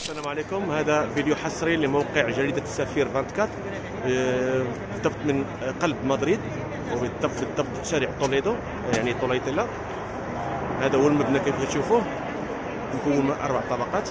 السلام عليكم. هذا فيديو حصري لموقع جريدة السفير 24 بالضبط آه، من قلب مدريد وبالضبط بالضبط شارع طوليدو يعني طوليتيلا هذا هو المبنى كيف تشوفوه مكون من أربع طبقات.